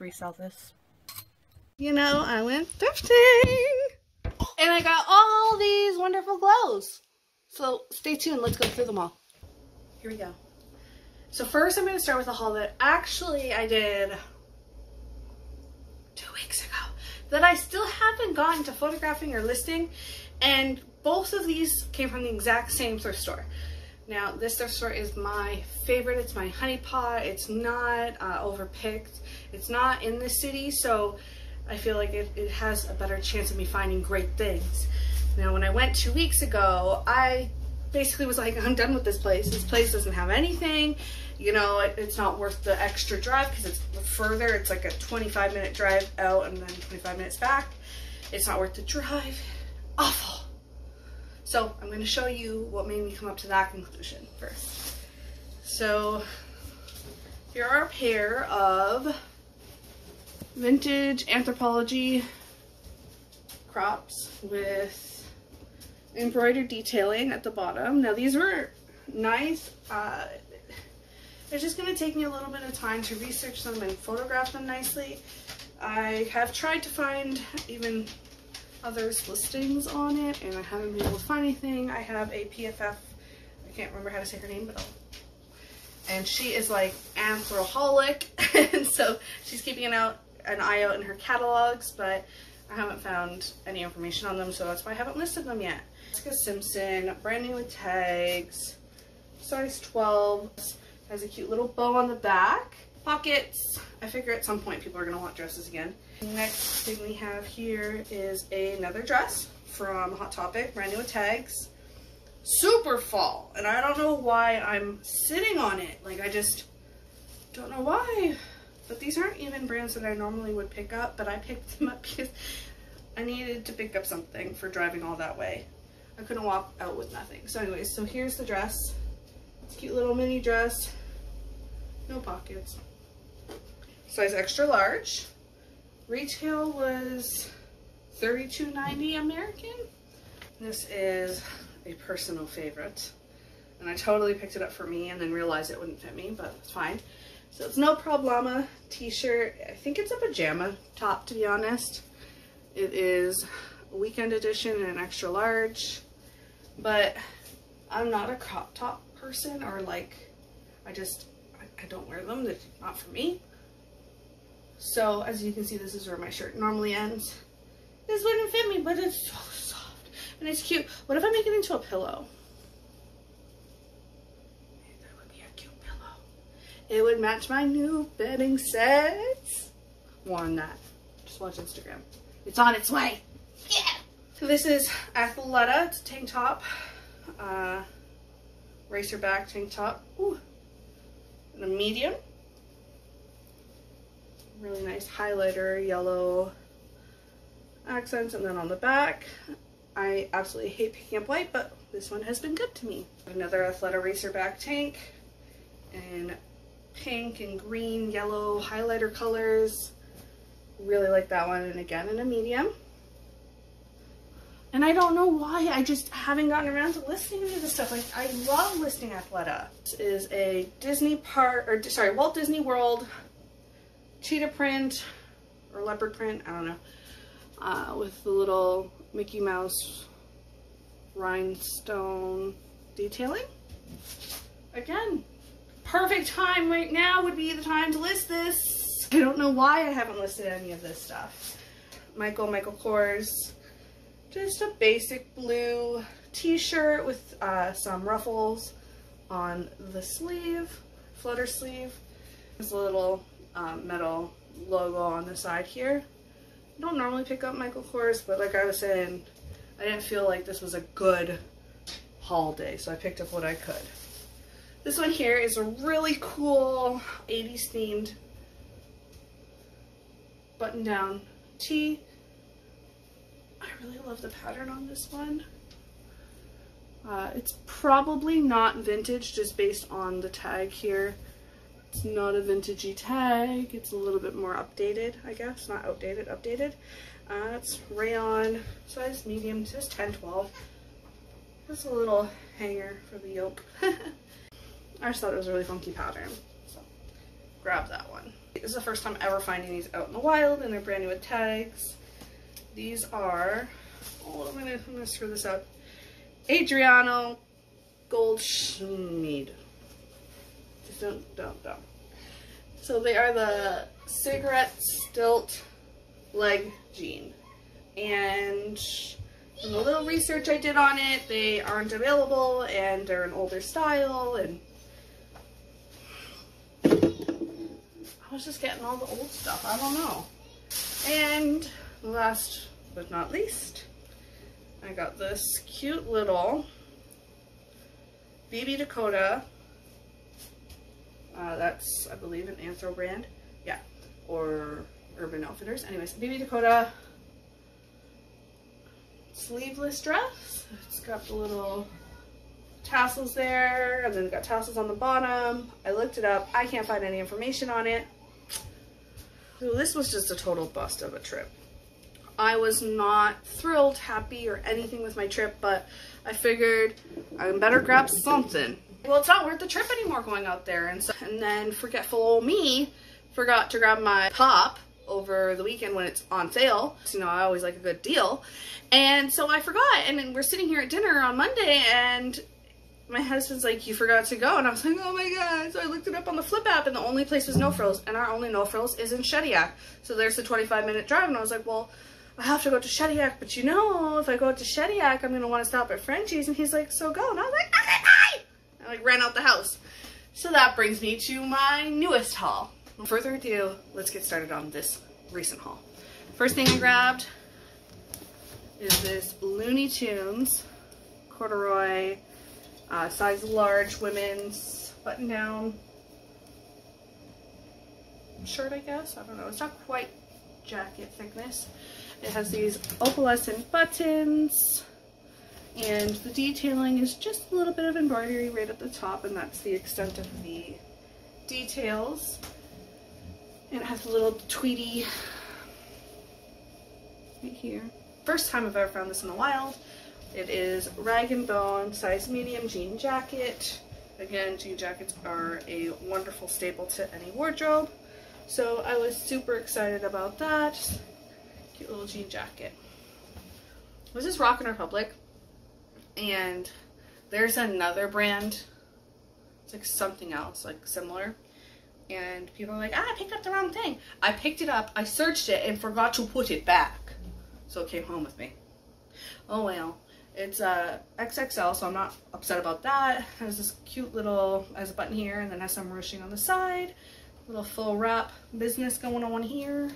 resell this. You know, I went thrifting. And I got all these wonderful glows. So stay tuned. Let's go through them all. Here we go. So first I'm going to start with a haul that actually I did two weeks ago that I still haven't gotten to photographing or listing. And both of these came from the exact same thrift store. Now, this thrift store is my favorite. It's my honey pot. It's not uh, overpicked. It's not in the city, so I feel like it, it has a better chance of me finding great things. Now, when I went two weeks ago, I basically was like, I'm done with this place. This place doesn't have anything. You know, it, it's not worth the extra drive because it's further. It's like a 25 minute drive out and then 25 minutes back. It's not worth the drive. Awful. So I'm going to show you what made me come up to that conclusion first. So here are a pair of vintage Anthropologie crops with embroidered detailing at the bottom. Now these were nice. Uh, it's just going to take me a little bit of time to research them and photograph them nicely. I have tried to find even others listings on it and I haven't been able to find anything. I have a PFF, I can't remember how to say her name, but I'll, and she is like anthroholic and so she's keeping an, out, an eye out in her catalogs, but I haven't found any information on them, so that's why I haven't listed them yet. Jessica Simpson, brand new with tags, size 12, has a cute little bow on the back, pockets. I figure at some point people are gonna want dresses again. Next thing we have here is another dress from Hot Topic, brand new with tags. Super fall, and I don't know why I'm sitting on it. Like I just don't know why. But these aren't even brands that I normally would pick up, but I picked them up because I needed to pick up something for driving all that way. I couldn't walk out with nothing. So anyways, so here's the dress. It's cute little mini dress. No pockets. Size extra large. Retail was $32.90 American. This is a personal favorite. And I totally picked it up for me and then realized it wouldn't fit me, but it's fine. So it's no problema t-shirt. I think it's a pajama top, to be honest. It is a weekend edition and an extra large, but I'm not a crop top person or like, I just, I, I don't wear them. They're not for me. So as you can see, this is where my shirt normally ends. This wouldn't fit me, but it's so soft and it's cute. What if I make it into a pillow? That would be a cute pillow. It would match my new bedding sets. More on that. Just watch Instagram. It's on its way. Yeah. So this is Athleta. It's tank top. Uh, racer back tank top. Ooh. In a medium really nice highlighter yellow accents and then on the back I absolutely hate picking up white but this one has been good to me. Another Athleta Racer back tank in pink and green yellow highlighter colors really like that one and again in a medium and I don't know why I just haven't gotten around to listening to this stuff like I love listing Athleta. This is a Disney part or sorry Walt Disney World cheetah print or leopard print, I don't know, uh, with the little Mickey Mouse rhinestone detailing. Again, perfect time right now would be the time to list this. I don't know why I haven't listed any of this stuff. Michael Michael Kors, just a basic blue t-shirt with uh, some ruffles on the sleeve, flutter sleeve. There's a little um, metal logo on the side here. I don't normally pick up Michael Kors, but like I was saying, I didn't feel like this was a good haul day, so I picked up what I could. This one here is a really cool 80s themed button down tee. I really love the pattern on this one. Uh, it's probably not vintage just based on the tag here. It's not a vintagey tag. It's a little bit more updated, I guess. Not outdated, updated. Uh, it's rayon, size medium, just 10, 12. Just a little hanger for the yoke. I just thought it was a really funky pattern. So grab that one. This is the first time ever finding these out in the wild and they're brand new with tags. These are, oh, I'm gonna, I'm gonna screw this up. Adriano Goldschmied. Just don't, don't, don't. So they are the cigarette stilt leg jean. And from the little research I did on it, they aren't available and they're an older style and I was just getting all the old stuff. I don't know. And last but not least, I got this cute little BB Dakota. Uh, that's, I believe, an Anthro brand. Yeah. Or Urban Outfitters. Anyways, BB Dakota sleeveless dress. It's got the little tassels there and then got tassels on the bottom. I looked it up. I can't find any information on it. This was just a total bust of a trip. I was not thrilled, happy, or anything with my trip, but I figured I better grab something. Well, it's not worth the trip anymore going out there. And, so, and then forgetful old me forgot to grab my pop over the weekend when it's on sale. So, you know, I always like a good deal. And so I forgot. And then we're sitting here at dinner on Monday and my husband's like, you forgot to go. And I was like, oh my God. So I looked it up on the Flip app and the only place was No Frills. And our only No Frills is in Shediac. So there's a 25 minute drive. And I was like, well, I have to go to Shediac. But you know, if I go to Shediac, I'm going to want to stop at Frenchie's. And he's like, so go. And I was like, okay, bye. I like ran out the house. So that brings me to my newest haul. Further ado, let's get started on this recent haul. First thing I grabbed is this Looney Tunes corduroy uh, size large women's button down shirt, I guess. I don't know. It's not quite jacket thickness. It has these opalescent buttons and the detailing is just a little bit of embroidery right at the top and that's the extent of the details. And it has a little tweedy right here. First time I've ever found this in the wild. It is Rag & Bone size medium jean jacket. Again, jean jackets are a wonderful staple to any wardrobe. So I was super excited about that. Cute little jean jacket. This is Rock & Republic. And there's another brand. It's like something else, like similar. And people are like, ah, I picked up the wrong thing. I picked it up, I searched it, and forgot to put it back. So it came home with me. Oh well. It's uh, XXL, so I'm not upset about that. Has this cute little, has a button here, and then has some ruching on the side. Little full wrap business going on here.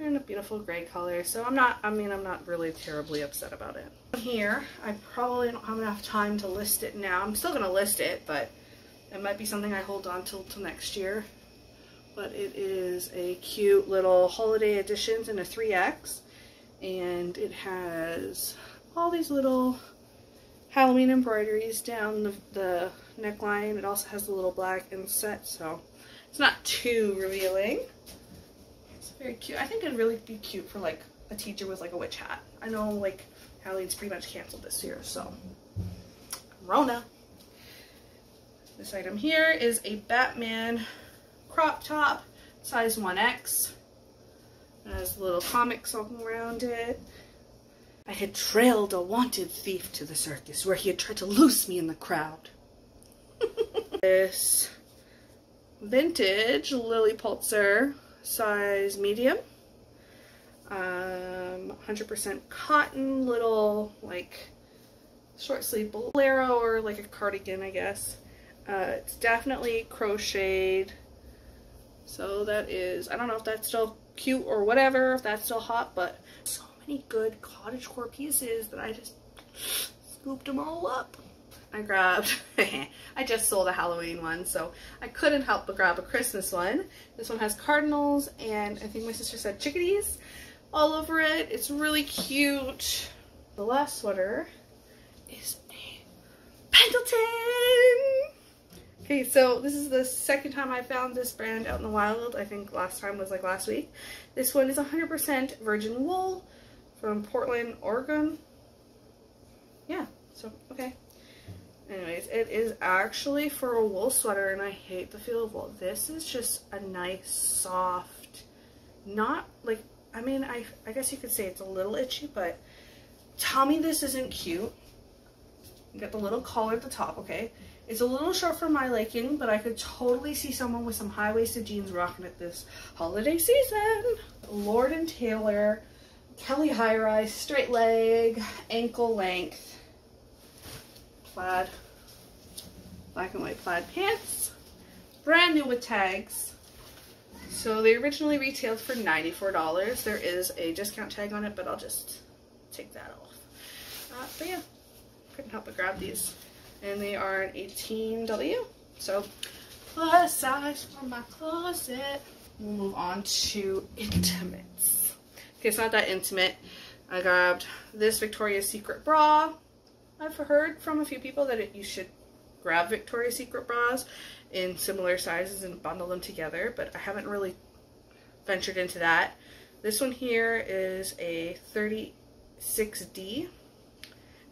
And a beautiful gray color. So I'm not, I mean, I'm not really terribly upset about it. Here, I probably don't have enough time to list it now. I'm still going to list it, but it might be something I hold on till, till next year. But it is a cute little holiday editions in a 3X. And it has all these little Halloween embroideries down the, the neckline. It also has a little black inset, so it's not too revealing. It's very cute. I think it'd really be cute for like a teacher with like a witch hat. I know like Halloween's pretty much canceled this year, so Rona. This item here is a Batman crop top, size 1X. It has little comics all around it. I had trailed a wanted thief to the circus where he had tried to loose me in the crowd. this vintage Lilly Pulitzer size medium. 100% um, cotton little like short sleeve bolero or like a cardigan I guess. Uh, it's definitely crocheted. So that is, I don't know if that's still cute or whatever, if that's still hot, but many good cottagecore pieces that I just scooped them all up. I grabbed, I just sold a Halloween one, so I couldn't help but grab a Christmas one. This one has cardinals, and I think my sister said chickadees all over it. It's really cute. The last sweater is a Pendleton! Okay, so this is the second time I found this brand out in the wild. I think last time was like last week. This one is 100% virgin wool from Portland, Oregon. Yeah, so, okay. Anyways, it is actually for a wool sweater and I hate the feel of wool. This is just a nice, soft, not like, I mean, I, I guess you could say it's a little itchy, but tell me this isn't cute. You got the little collar at the top, okay? It's a little short for my liking, but I could totally see someone with some high-waisted jeans rocking it this holiday season. Lord and Taylor, Kelly high rise, straight leg, ankle length, plaid, black and white plaid pants, brand new with tags. So they originally retailed for $94. There is a discount tag on it, but I'll just take that off. Uh, but yeah, couldn't help but grab these and they are an 18W. So plus size for my closet. We'll move on to intimates. Okay, it's not that intimate. I grabbed this Victoria's Secret bra. I've heard from a few people that it, you should grab Victoria's Secret bras in similar sizes and bundle them together, but I haven't really ventured into that. This one here is a 36D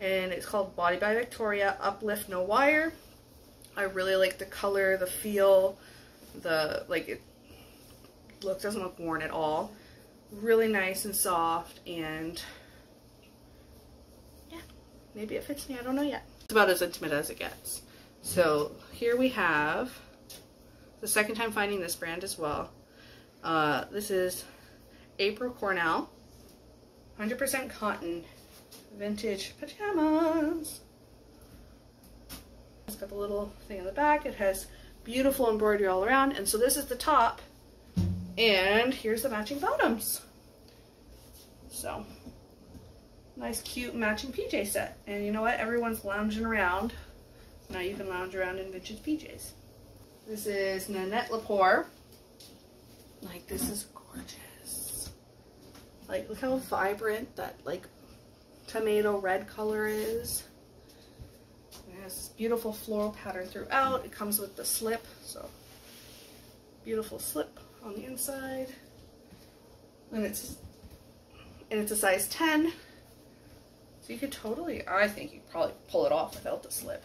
and it's called Body by Victoria Uplift No Wire. I really like the color, the feel, the like it look doesn't look worn at all. Really nice and soft and yeah, maybe it fits me, I don't know yet. It's about as intimate as it gets. So here we have the second time finding this brand as well. Uh, this is April Cornell, 100% cotton vintage pajamas. It's got the little thing in the back. It has beautiful embroidery all around. And so this is the top. And here's the matching bottoms. So, nice cute matching PJ set. And you know what? Everyone's lounging around. Now you can lounge around in vintage PJs. This is Nanette Lepore. Like, this is gorgeous. Like, look how vibrant that, like, tomato red color is. It has this beautiful floral pattern throughout. It comes with the slip, so beautiful slip on the inside. And it's and it's a size 10. So you could totally, I think you probably pull it off without the slip.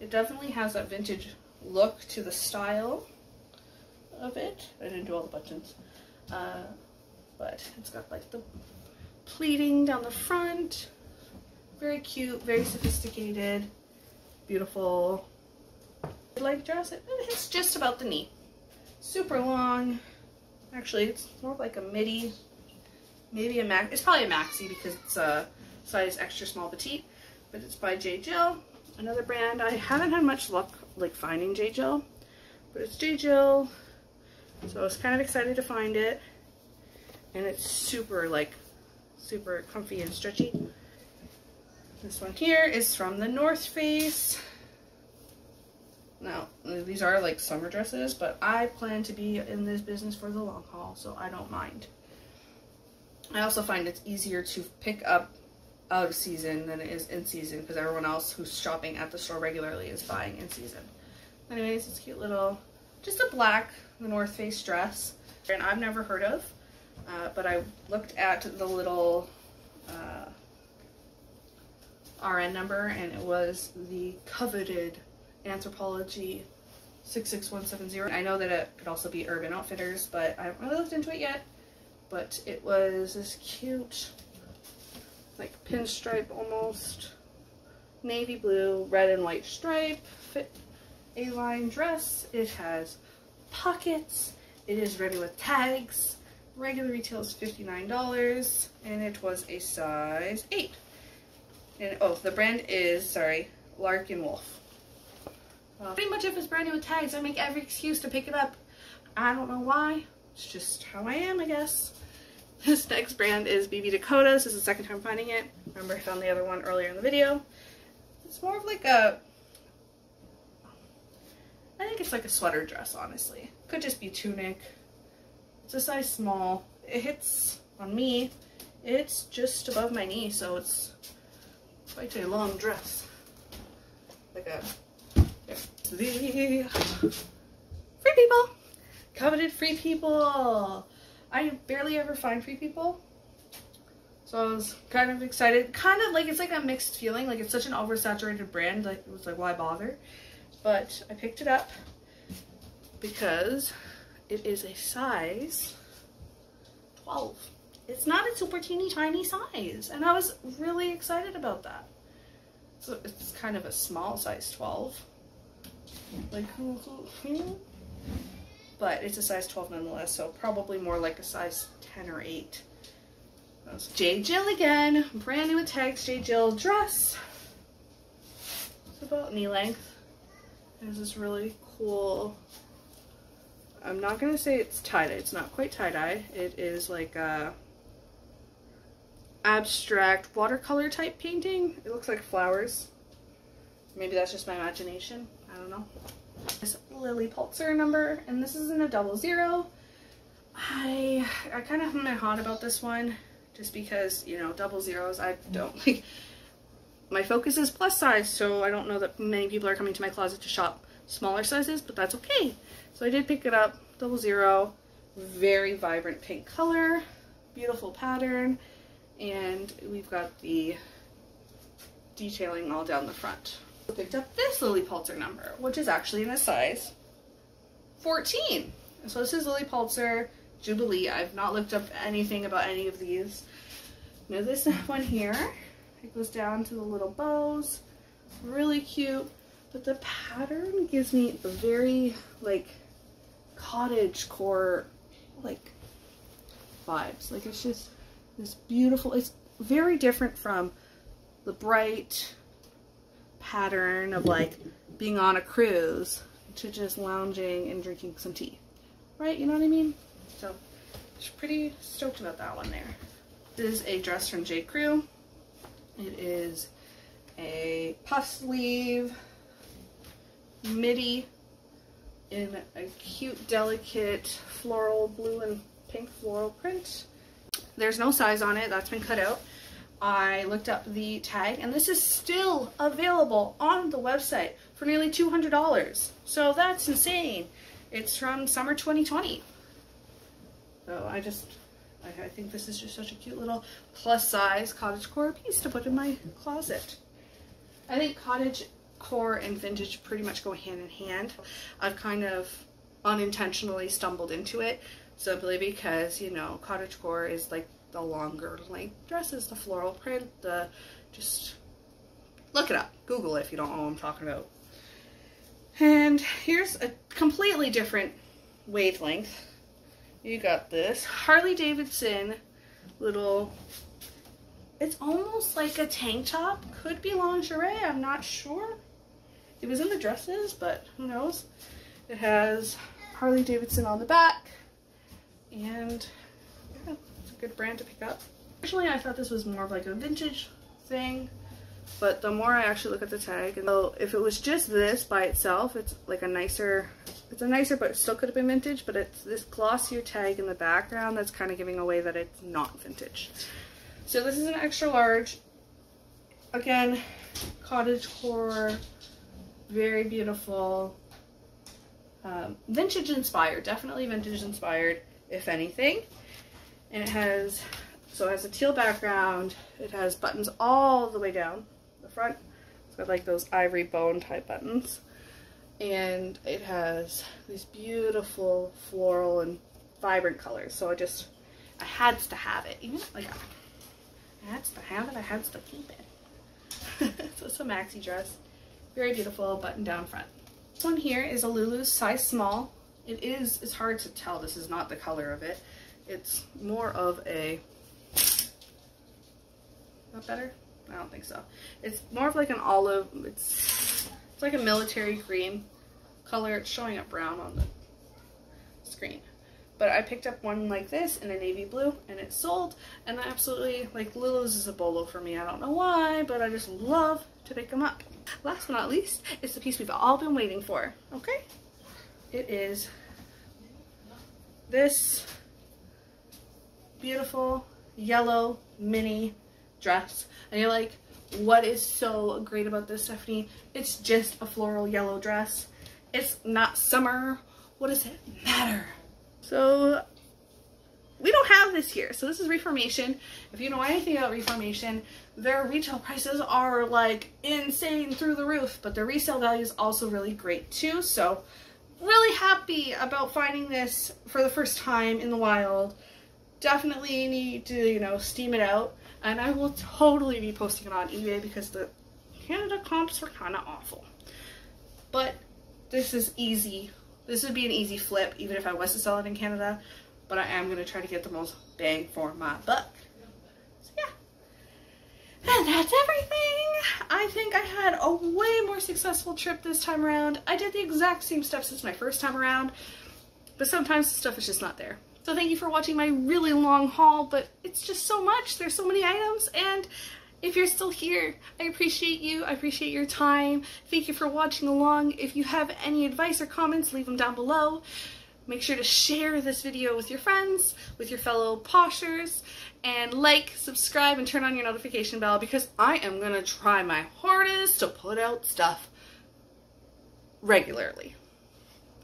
It definitely has that vintage look to the style of it. I didn't do all the buttons. Uh, but it's got like the pleating down the front. Very cute, very sophisticated, beautiful like dress. It, It's just about the knee. Super long. Actually, it's more like a midi, maybe a max. It's probably a maxi because it's a size extra small petite, but it's by J. Jill, another brand. I haven't had much luck like finding J. Jill, but it's J. Jill, so I was kind of excited to find it, and it's super like super comfy and stretchy. This one here is from the North Face. Now, these are like summer dresses, but I plan to be in this business for the long haul, so I don't mind. I also find it's easier to pick up out of season than it is in season because everyone else who's shopping at the store regularly is buying in season. Anyways, it's cute little, just a black the North Face dress. And I've never heard of, uh, but I looked at the little uh, RN number and it was the coveted Anthropologie 66170. I know that it could also be Urban Outfitters, but I haven't really looked into it yet. But it was this cute, like pinstripe almost, navy blue, red and white stripe, fit A-line dress. It has pockets. It is ready with tags. Regular retail is $59 and it was a size 8. And oh, the brand is, sorry, Larkin Wolf. Well, pretty much if it's brand new with tags, I make every excuse to pick it up. I don't know why. It's just how I am, I guess. This next brand is BB Dakotas. This is the second time finding it. Remember I found the other one earlier in the video. It's more of like a, I think it's like a sweater dress, honestly. Could just be tunic. It's a size small. It hits, on me, it's just above my knee, so it's quite a long dress. Like a, the free people, coveted free people. I barely ever find free people, So I was kind of excited. Kind of like, it's like a mixed feeling. Like it's such an oversaturated brand. Like it was like, why bother? But I picked it up because it is a size 12. It's not a super teeny tiny size. And I was really excited about that. So it's kind of a small size 12. Like, but it's a size 12 nonetheless, so probably more like a size 10 or 8. J. Jill again, brand new with tags, J. Jill dress. It's about knee length. There's this really cool, I'm not to say it's tie-dye, it's not quite tie-dye. It is like a abstract watercolor type painting. It looks like flowers. Maybe that's just my imagination. I don't know. This Lilly Pulitzer number, and this is in a double zero. I I kind of am hot about this one, just because you know double zeros. I don't like. My focus is plus size, so I don't know that many people are coming to my closet to shop smaller sizes, but that's okay. So I did pick it up, double zero, very vibrant pink color, beautiful pattern, and we've got the detailing all down the front picked up this Lilly Pulitzer number, which is actually in a size 14. So this is Lilly Pulitzer Jubilee. I've not looked up anything about any of these. Now this one here, it goes down to the little bows. Really cute. But the pattern gives me a very like cottage core like vibes. Like it's just this beautiful, it's very different from the bright pattern of like being on a cruise to just lounging and drinking some tea. Right? You know what I mean? So, pretty stoked about that one there. This is a dress from J. Crew. It is a puff sleeve midi in a cute, delicate floral blue and pink floral print. There's no size on it. That's been cut out. I looked up the tag and this is still available on the website for nearly $200. So that's insane. It's from summer 2020. So I just, I, I think this is just such a cute little plus size cottage core piece to put in my closet. I think cottage core and vintage pretty much go hand in hand. I've kind of unintentionally stumbled into it simply because, you know, cottage core is like the longer length dresses, the floral print, the just look it up. Google it if you don't know what I'm talking about. And here's a completely different wavelength. You got this Harley Davidson little, it's almost like a tank top. Could be lingerie, I'm not sure. It was in the dresses, but who knows. It has Harley Davidson on the back and good brand to pick up. Originally, I thought this was more of like a vintage thing, but the more I actually look at the tag, and so if it was just this by itself, it's like a nicer, it's a nicer, but still could have been vintage, but it's this glossier tag in the background that's kind of giving away that it's not vintage. So this is an extra large. Again, cottage core, very beautiful. Um, vintage inspired, definitely vintage inspired, if anything and it has so it has a teal background it has buttons all the way down the front it's got like those ivory bone type buttons and it has these beautiful floral and vibrant colors so I just I had to have it even like I had to have it I had to keep it. So it's a maxi dress very beautiful button down front. This one here is a Lulu's size small. It is it's hard to tell this is not the color of it it's more of a, not better? I don't think so. It's more of like an olive, it's, it's like a military green color. It's showing up brown on the screen. But I picked up one like this in a navy blue and it sold and I absolutely, like Lulu's is a bolo for me. I don't know why, but I just love to pick them up. Last but not least, it's the piece we've all been waiting for, okay? It is this beautiful yellow mini dress. And you're like, what is so great about this, Stephanie? It's just a floral yellow dress. It's not summer. What does it matter? So we don't have this here. So this is Reformation. If you know anything about Reformation, their retail prices are like insane through the roof, but their resale value is also really great too. So really happy about finding this for the first time in the wild. Definitely need to, you know, steam it out. And I will totally be posting it on eBay because the Canada comps were kind of awful. But this is easy. This would be an easy flip even if I was to sell it in Canada. But I am going to try to get the most bang for my buck. So yeah. And that's everything. I think I had a way more successful trip this time around. I did the exact same steps as my first time around. But sometimes the stuff is just not there. So thank you for watching my really long haul, but it's just so much. There's so many items and if you're still here, I appreciate you. I appreciate your time. Thank you for watching along. If you have any advice or comments, leave them down below. Make sure to share this video with your friends, with your fellow poshers, and like, subscribe, and turn on your notification bell because I am going to try my hardest to put out stuff regularly.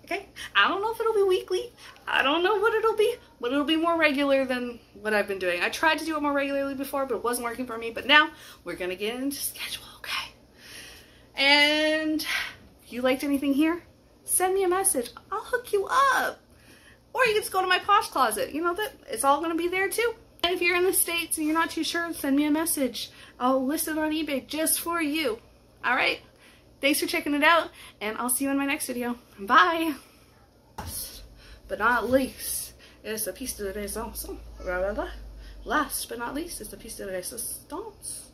Okay? I don't know if it'll be weekly. I don't know what it'll be, but it'll be more regular than what I've been doing. I tried to do it more regularly before, but it wasn't working for me. But now we're going to get into schedule, okay? And if you liked anything here, send me a message. I'll hook you up. Or you can just go to my Posh Closet. You know, that it's all going to be there too. And if you're in the States and you're not too sure, send me a message. I'll list it on eBay just for you. All right? Thanks for checking it out, and I'll see you in my next video. Bye! Last but not least is the piece de resistance. Last but not least is the piece de resistance.